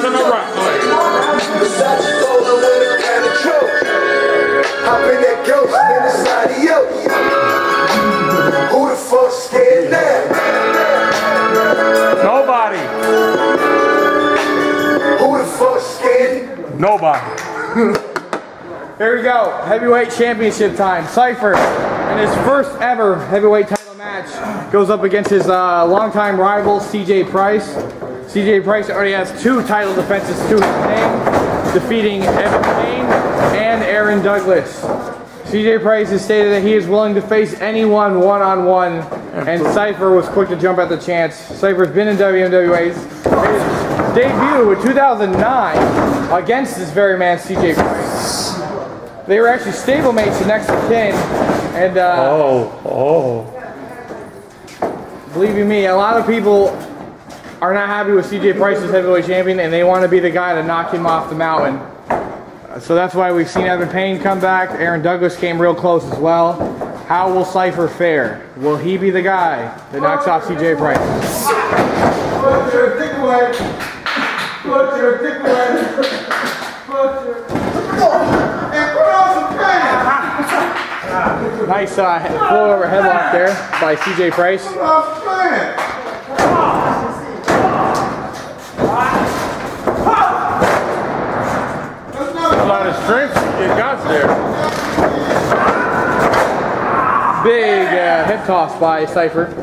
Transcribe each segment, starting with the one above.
professional wrestling. Versace polo with a kind of choke. Hop in that ghost in the side of yo. Who the fuck scared now? Nobody. Who the fuck scared? Nobody. Here we go. Heavyweight championship time. Cypher, in his first ever heavyweight title match, goes up against his uh, longtime rival, CJ Price. CJ Price already has two title defenses to his name, defeating Evan Payne and Aaron Douglas. CJ Price has stated that he is willing to face anyone one on one, and Cypher was quick to jump at the chance. Cypher's been in WMWA's his debut in 2009 against this very man, CJ Price. They were actually stablemates the next to kin, and uh, Oh, oh. believe you me, a lot of people are not happy with CJ Price as heavyweight champion, and they want to be the guy to knock him off the mountain. Uh, So that's why we've seen Evan Payne come back. Aaron Douglas came real close as well. How will Cypher fare? Will he be the guy that knocks off CJ Price? Put your dick away. Put your dick away. Put your. And put on some pants. Nice uh, he- over headlock there by CJ Price. Put on some pants. That's A lot of strength it got there. Big uh, hip toss by Cypher. And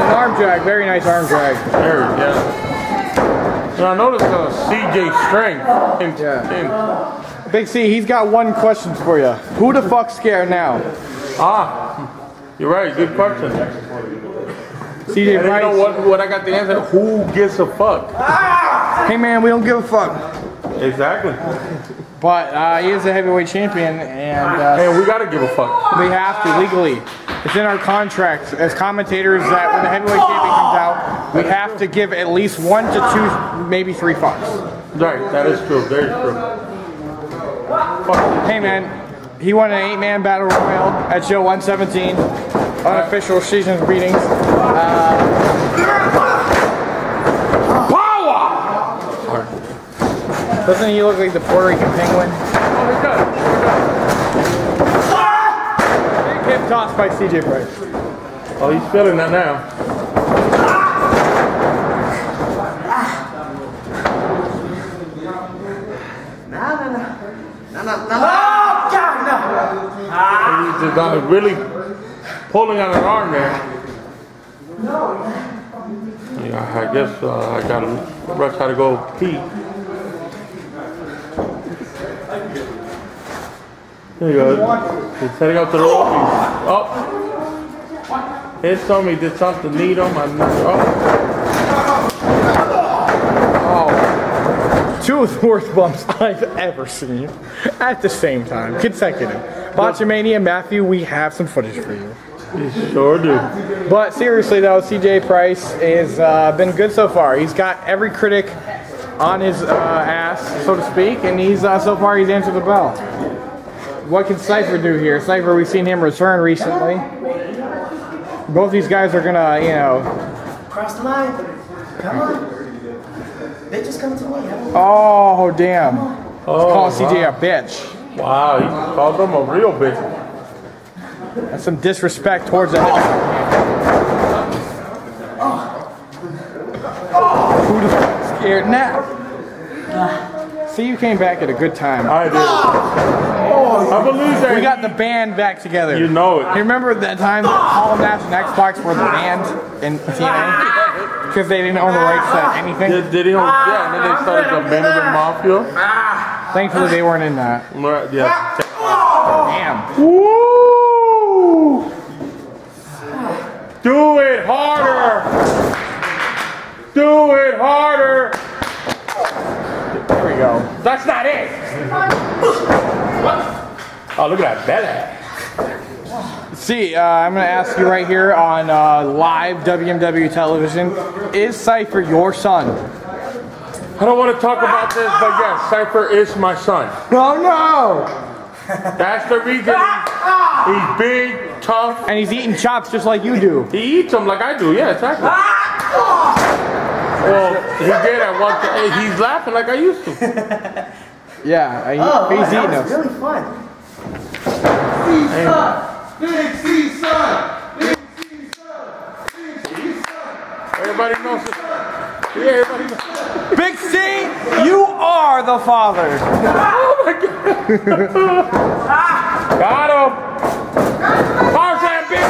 an arm drag, very nice arm drag. There, yeah. So I noticed uh, CJ strength. In, Yeah. in, Big C, he's got one question for you. Who the fuck scared now? ah, you're right. Good question. CJ And you know what? What I got the answer? Who gives a fuck? Hey man, we don't give a fuck. Exactly. But uh, he is a heavyweight champion, and uh, And we gotta give a fuck. we have to legally. It's in our contracts as commentators that when the heavyweight champion comes out, we have to give at least one to two, maybe three fucks. Right. That is true. Very true. Fuck. Hey man, he won an eight-man battle royal at show 117, unofficial season's season readings. Power. Doesn't he look like the Puerto Rican penguin? Oh, he does. He does. Big hip toss by CJ Price. Oh, he's feeling that now. Oh, God, no! Ah. He's just really pulling on an arm there. Yeah, I guess uh, I gotta rush how to go pee. There you go. He's heading up to the rope. Oh. some, he did something, need him. I oh. Two of the worst bumps I've ever seen at the same time, consecutive. Botchamania, Maffew, we have some footage for you. He sure do. But seriously though, CJ Price has uh, been good so far. He's got every critic on his uh, ass, so to speak, and he's uh, so far he's answered the bell. What can Cypher do here? Cypher, we've seen him return recently. Both these guys are gonna, you know, Cross the line. Come on. They just come to me. I don't oh damn, Oh, call CJ a bitch. wow. he called him a real bitch. That's some disrespect towards the heavyweight. Who the fuck scared now? See, you came back at a good time. I did. Oh, I believe that. We got the band back together. You know it. You remember that time Hall Nash and X-Pac were the band in TNA? Because they didn't own the rights to anything? Did, did he? Yeah, and then they started the Benedict Mafia. Thankfully, they weren't in that. Yeah. Damn. Woo! Do it harder! Do it harder! There we go. That's not it! Oh, look at that belly. See, uh, I'm going to ask you right here on uh, live WMW television Is Cypher your son? I don't want to talk about this, but yes, Cypher is my son. Oh no! That's the reason he's, he's big, tough. And he's eating chops just like you do. He eats them like I do. Yeah, exactly. Well, he did at one. Th- he's laughing like I used to. Yeah, he- Oh, he's that eating was us. really fun. Big C son. Everybody knows. It. Yeah, everybody knows. Big C, you are the father. oh my God! Got him. Tarzan, big.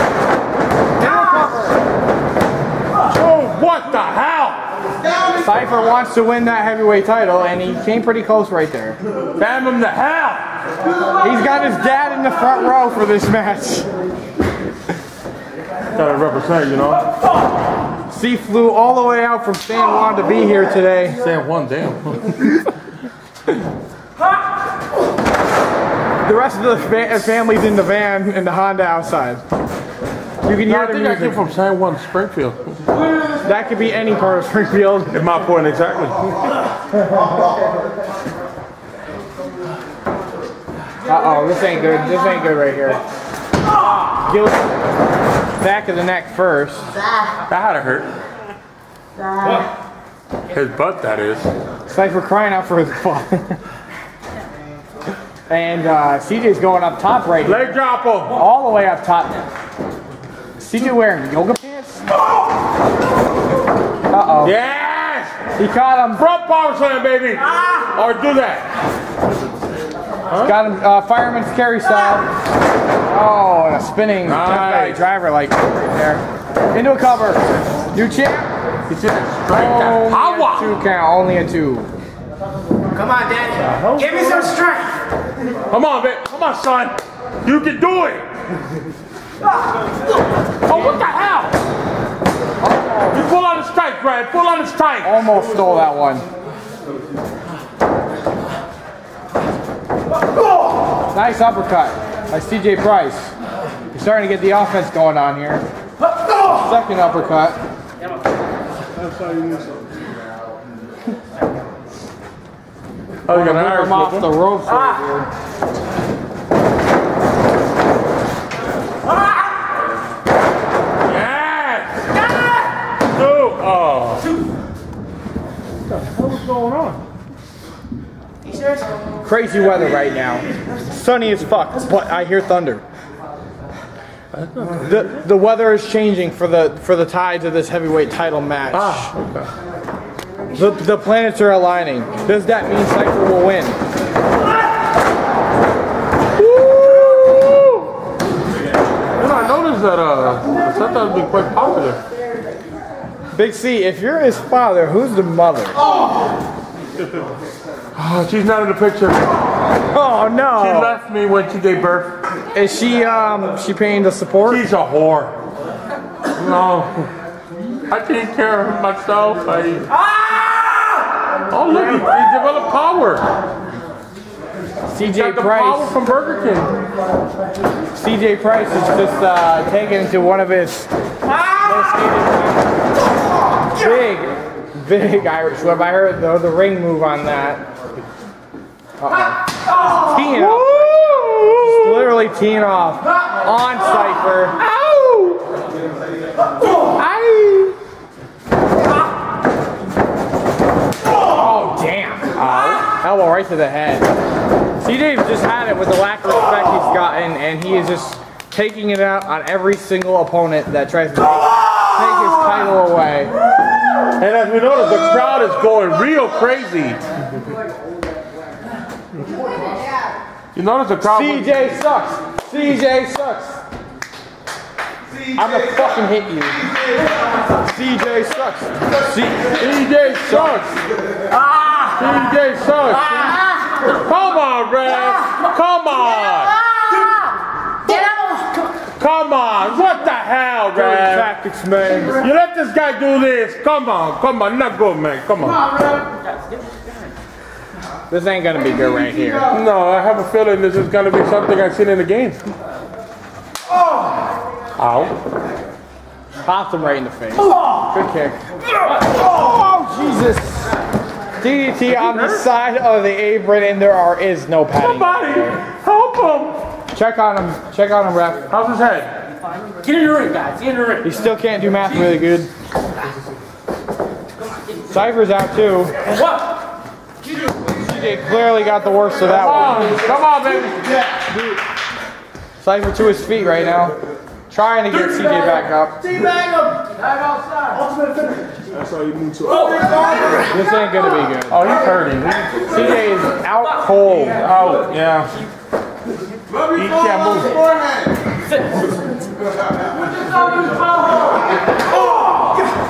Oh, what the hell? Cypher wants to win that heavyweight title, and he came pretty close right there. Bam him to hell. He's got his dad in the front row for this match. Gotta represent, you know. C flew all the way out from San Juan to be here today. San Juan, damn. The rest of the fa- family's in the van in the Honda outside. You can No, hear I the think I came from San Juan, Springfield. That could be any part of Springfield. At my point, exactly. Uh oh, this ain't good. This ain't good right here. Gil- back of the neck first. That had to hurt. His butt, that is. Cypher crying out for his father. and uh, CJ's going up top right here. Leg drop him. All the way up top. CJ wearing yoga pants? Uh oh. Yes! He caught him. Front power slam, baby. Ah! Or do that. Got him uh, fireman's carry style. Oh, and a spinning Nice. Driver like right there. Into a cover. New champ. He's in a strike that Only a power. two count. Only a two. Come on, Daddy. Give me some strength. Come on, baby. Come on, son. You can do it. Oh, what the hell? You pull on his tight, Brad. Pull on his tight. Almost stole that one. Nice uppercut by CJ Price. He's starting to get the offense going on here. Second uppercut. Oh, you got an Move Irish him off whip, the huh? ropes right ah. here. Yes! Two. Oh. What the hell is going on? Crazy weather right now. Sunny as fuck, but I hear thunder. The the weather is changing for the for the tides of this heavyweight title match. Ah, okay. The, the planets are aligning. Does that mean Cypher will win? You know, I noticed that uh, Santa has been quite popular. Big C, if you're his father, who's the mother? Oh, she's not in the picture. Oh no! She left me when she gave birth. Is she um she paying the support? She's a whore. No. I take care of myself. I. Oh, look, he, he developed power. CJ Price. from Burger King. CJ Price is just uh, taken into one of his big, big Irish whip. I heard the, the ring move on that. Uh-oh. Teeing up. Just literally teeing off on Cypher. Oh, damn. Ow. Elbow right to the head. CJ just had it with the lack of respect he's gotten, and he is just taking it out on every single opponent that tries to take, take his title away. And as we notice, the crowd is going real crazy. You notice the crowd. CJ sucks. CJ sucks. I'm gonna fucking hit you. CJ sucks. CJ sucks. Ah! CJ sucks. Come on, Red. Come on. Get! Come on. What the hell, Red? tactics, man. You let this guy do this. Come on. Come on. Not good, man. Come on. This ain't gonna be good right here. No, I have a feeling this is going to be something I've seen in the game. Oh. Ow. Popped him right in the face. Oh. Good kick. Oh, Jesus. DDT on the side of the apron, and there are is no padding. Somebody help him. Check on him. Check on him, ref. How's his head? Get in the ring, guys. Get in the ring. He still can't do math really good. Cypher's out too. What? CJ clearly got the worst of that Come one. on, come on, baby. Cypher to his feet right now. Trying to get CJ back up. Teabag him! Dive outside. Ultimate finish. That's all you need to. Oh, this ain't gonna be good. Oh, he's hurting. He- CJ is out cold. Oh, yeah. He can't move.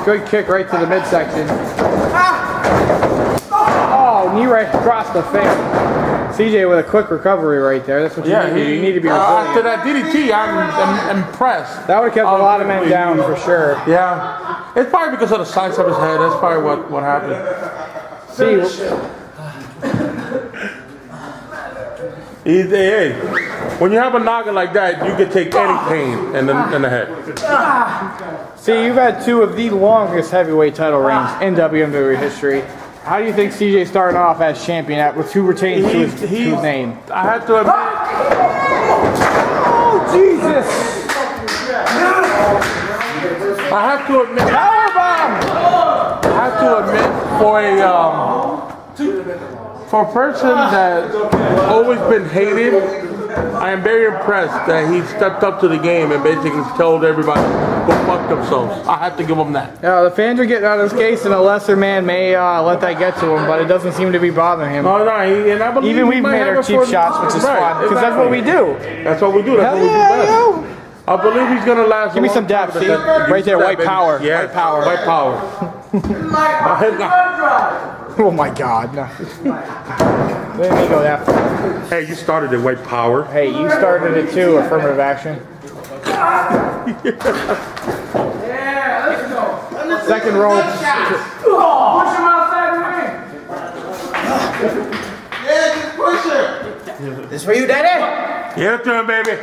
Good kick right to the midsection. Oh, knee right across the face. CJ with a quick recovery right there. That's what you Yeah, need. he, you need to be uh, after that DDT, I'm, I'm impressed. That would have kept a lot of men down for sure. Yeah, it's probably because of the size of his head. That's probably what what happened. See, He, hey, when you have a noggin like that, you can take any pain in the in the head. see, you've had two of the longest heavyweight title reigns in WMWA history. How do you think CJ starting off as champion at with two retains to his, to his name? I have to admit, Oh Jesus! I have to admit, I have to admit, for a um, for a person that's always been hated, I am very impressed that he stepped up to the game and basically told everybody go fuck themselves. I have to give him that. Yeah, the fans are getting on his case, and a lesser man may uh, let that get to him, but it doesn't seem to be bothering him. No, no, he, and I believe Even we've made our cheap shots, which is Right, fun, because that's what we do. That's what we do. That's Hell what we do yeah, best. Yo. I believe he's gonna last. Give me a some long time depth, with see? that- Right there, white power, Yeah, white power. White power. Oh my God, no. Let me go that far. hey, you started it, white power. Hey, you started it too, affirmative action. yeah, let's go. Second row. Push him outside the ring. Yes, push him. This for you, Daddy. Give it to him, baby.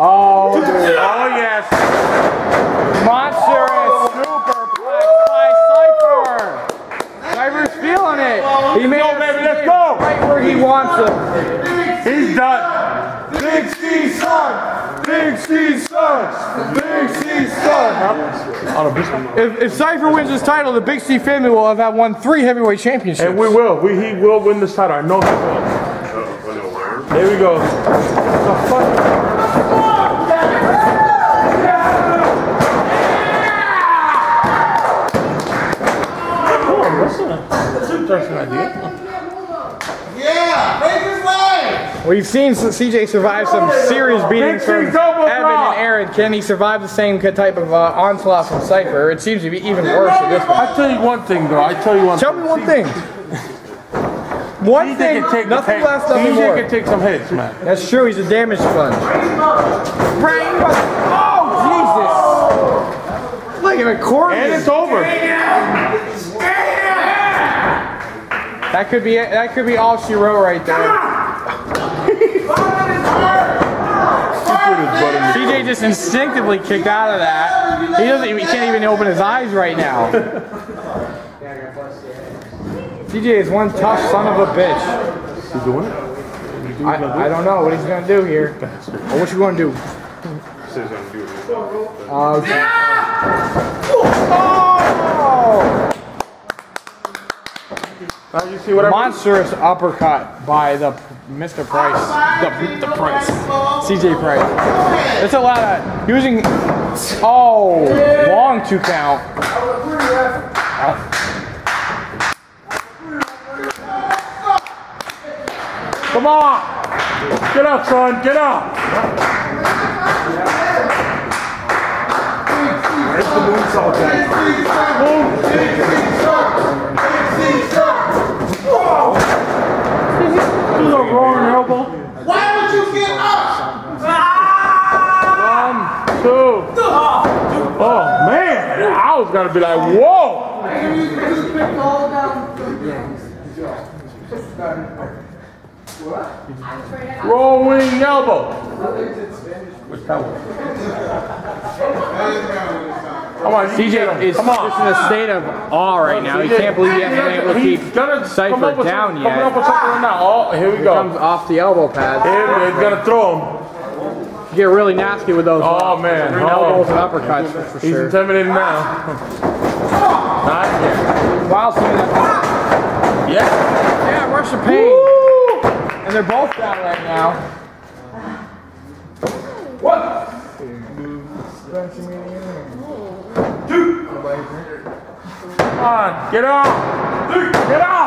Oh, dude. Oh yes. Monstrous superplex by Cypher. Cypher's feeling it. He made go, it baby, let's go. right where he wants him. He's done. Big C son. Big C son. Big C son. If, if Cypher wins this title, the Big C family will have won three heavyweight championships. And we will. We, he will win this title. I know he will. Oh, there we go. The fuck? Oh, that's a- that's an interesting idea. We've seen CJ survive some serious beatings from Big C double Evan and Aaron. Can he survive the same type of uh, onslaught from Cypher? It seems to be even worse at this one. I tell you one thing, though. I tell you one. Thing. Tell thing. me one thing. One CJ thing, can take nothing take- less, nothing CJ more. can take some hits, man. That's true. He's a damage sponge. Rainbow. Oh Jesus! Look at the corner. And it's over. That could be it. That could be all she wrote right there. Ah! CJ just instinctively kicked out of that. He doesn't. He can't even open his eyes right now. CJ is one tough son of a bitch. He's doing it. I, I don't know what he's gonna do here. Or what you gonna do? Ah! Oh. Oh! Now you see what I mean? Monstrous uppercut by the Mr. Price. The, the Price. CJ Price. It's a lot of using. Oh, long two count. Come on. Get up, son. Get up. It's the moonsault guy. Do a rolling elbow. Why would you get up? One, two. Oh man, I was gonna be like, whoa. Rolling elbow. What's that one? Come on, you can get CJ is Come just in a state of awe right now. He can't believe he hasn't been able to He's keep gonna come Cypher down some- Coming up yet. with something right now. Oh, here we Comes go. off the elbow pad. Here, he's gonna throw him. Get really nasty with those Oh uh, man, elbows and oh. uppercuts for He's sure. intimidated now. Not yet. Wild swing that. Yeah. Yeah, Rush of Pain. And they're both down right now. Come on, get off! Get off!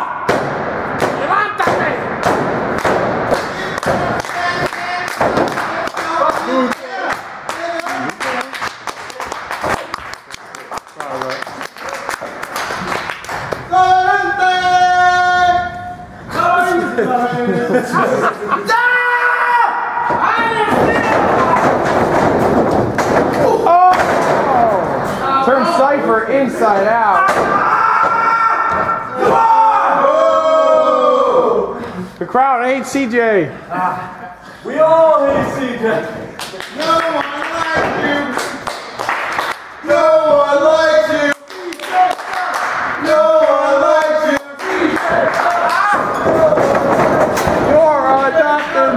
Inside out. The crowd hates CJ. Ah, we all hate CJ. No one likes you. No one likes you. No one like you. You're adopted.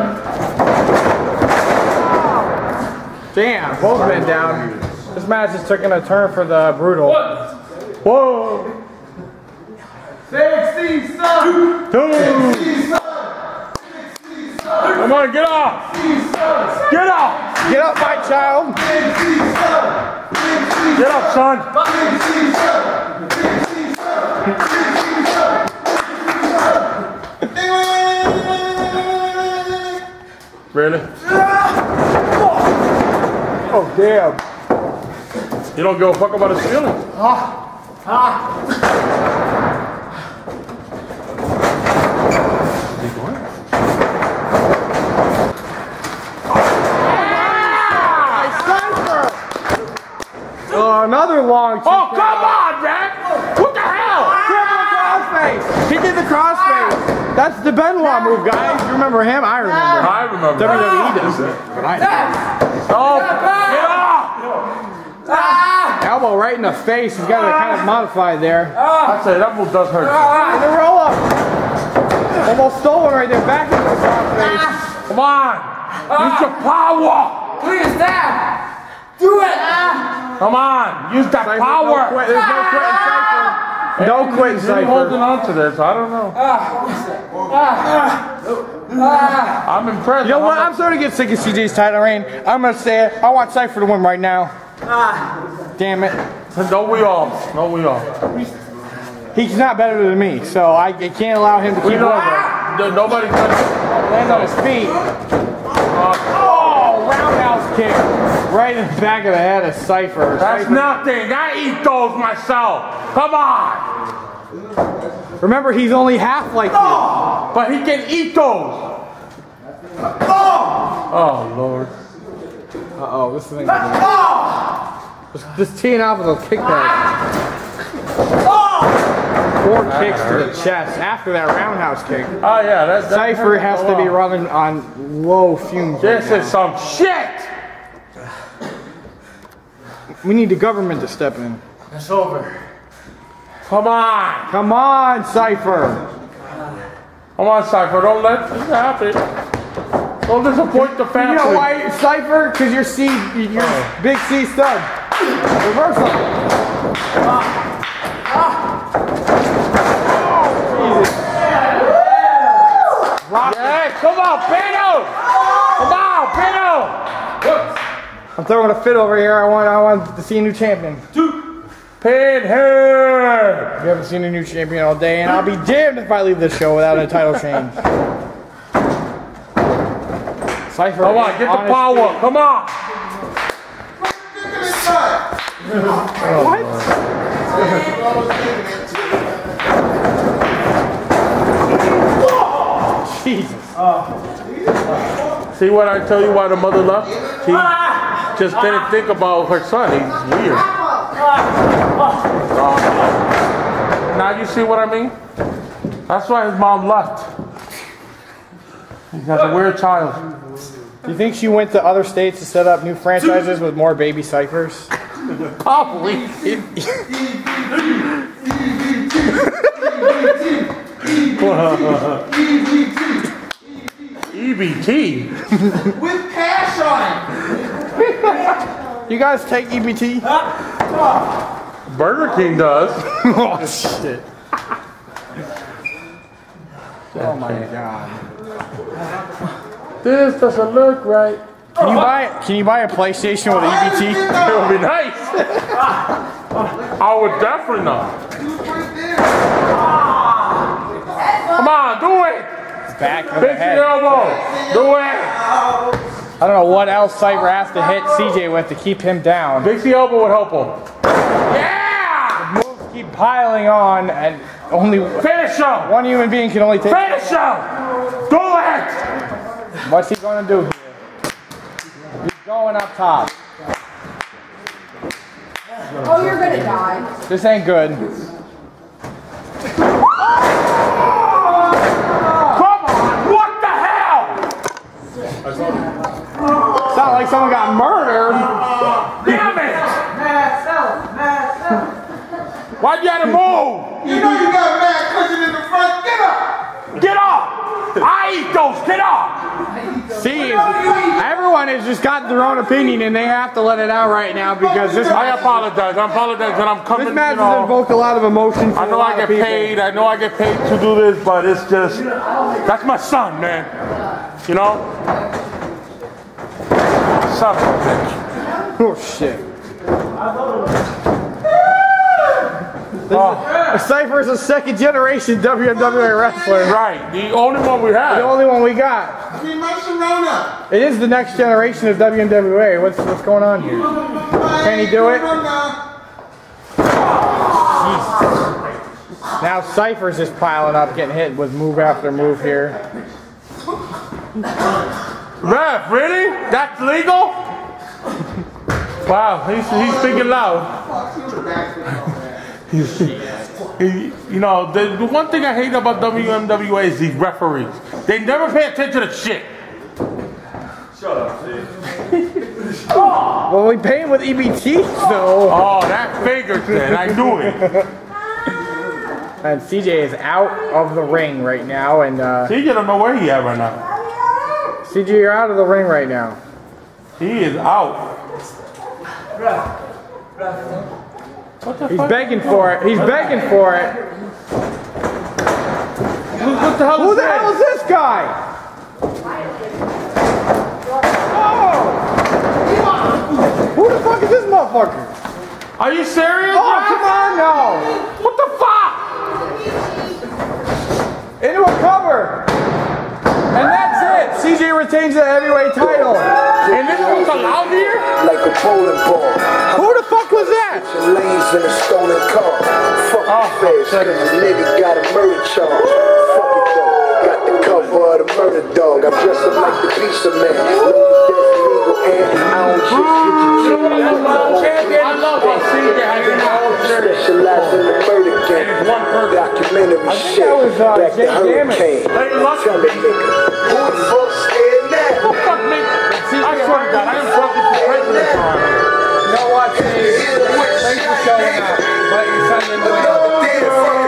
Damn, both men down. This match is taking a turn for the brutal. Whoa. 16 son. Two. Come on, get off! Get off! Get up, my child. Get up, son! Really? Oh, damn. You don't give a fuck about his feelings? Oh, Ah. Oh, another long oh, two Oh, come on, man! What the hell? Crippler crossface. He did the crossface. That's the Benoit move, guys. You remember him? I remember. I remember. WWE does it. But I Oh, get off! Elbow right in the face. He's got it kind of ah. modified there. Ah. I say that move does hurt. And ah. the roll up. Almost stole one right there. Back into the crossface. Come on! Use your power! Please, Dad. Do it. Come on! Use that Cypher, power! No quit. There's no quitting Cypher. No quitting He's holding on to this. I don't know. I'm impressed. You know what? I'm starting to get sick of CJ's title reign. I'm gonna say it. I want Cypher to win right now. Ah. Damn it. No, we all. No, we all. He's not better than me, so I I can't allow him to keep over. that. No- Nobody's gonna. Lands on his feet. Uh, oh, roundhouse kick. Right in the back of the head of Cypher. That's Cypher- nothing. I eat those myself. Come on. Remember, he's only half like you. But he can eat those. Oh, Oh, Lord. Uh-oh, this thing. Just, just teeing off with those kickbacks. Four kicks to the chest after that roundhouse kick. Oh, yeah. That's, that Cypher has to be running on low fumes. right This now. is some shit. We need the government to step in. It's over. Come on. Come on, Cypher. Come on, Cypher. Don't let this happen. Don't disappoint the You family. know why, Cypher? Because you're C, you're big C stud. Reversal. Yeah, come on, Pino. Come on, Pino. I'm throwing a fit over here. I want, I want to see a new champion. Two. Pinhead. We haven't seen a new champion all day, and I'll be damned if I leave this show without a title change. Cypher. Come on, get the power. feet. Come on. What? Jesus. See what I tell you why the mother left? She just didn't think about her son. He's weird. Now you see what I mean? That's why his mom left. He has a weird child. Do you think she went to other states to set up new franchises with more baby Cyphers? Probably. Oh, EBT. With cash on it. You guys take EBT? Burger King does. oh shit. Oh my god. This doesn't look right. Can you buy can you buy a PlayStation with EBT? It would be nice. I would definitely not. Come on, do it. Back of the Fix your elbow. Do it. I don't know what else Cypher has to hit CJ with to keep him down. Fix the elbow would help him. Yeah! Moves keep piling on and only Finish him. one human being can only take Finish him. Do it. What's he gonna do here? He's going up top. Oh, you're gonna die. This ain't good. Come on. What the hell? It's not like someone got murdered. Damn it. Why'd you have to move? You know you got a mad cushion in the front. Get up. Get up. I eat those. Get up. See, everyone has just got their own opinion and they have to let it out right now because this I apologize. I apologize that I'm coming. this match you has know, invoked a lot of emotion. I know I get paid. I know I get paid to do this, but it's just that's my son, man. You know, son of a bitch. Oh shit. Oh, Cypher is a second generation WMWA wrestler. right, the only one we have. The only one we got. Give me my Sharona. It is the next generation of WMWA. What's what's going on here? Can he do it? Now Cypher's just piling up, getting hit with move after move here. Ref, really? That's legal? Wow, he's he's speaking loud. He's- he- you know, the, the one thing I hate about WMWA is these referees. They never pay attention to shit. Shut up, oh. Well, we pay him with EBT, so. Oh, that figures then. I knew it. And CJ is out of the ring right now, and uh, He don't know where he at right now. CJ, you're out of the ring right now. He is out. What the He's fuck? begging for it. He's begging for it. What the hell Who is the that? hell is this guy? Oh! Who the fuck is this motherfucker? Are you serious? Oh, Ref? come on, no! What the fuck? Into a cover! And that's it! CJ retains the heavyweight title. And this is what's allowed here? Like a bowling ball. Who the fuck was that? Some lanes in a stolen car. Fuck oh, fast, cause a nigga got a murder charge. Fuck it though. Got the cover of the murder dog. I dress up like the pizza man. Look at that legal and I don't just get you cheap. I love I love what CJ has in my own shirt. Specialize in the murder game. One Documentary I think shit. That was, uh, Back Jay to Hurricane. A nigga. Who the fuck scared now? Who fuck nigga? I swear to God, I am fucking for president. Y'all watching it. Thanks for showing up. But you're coming with.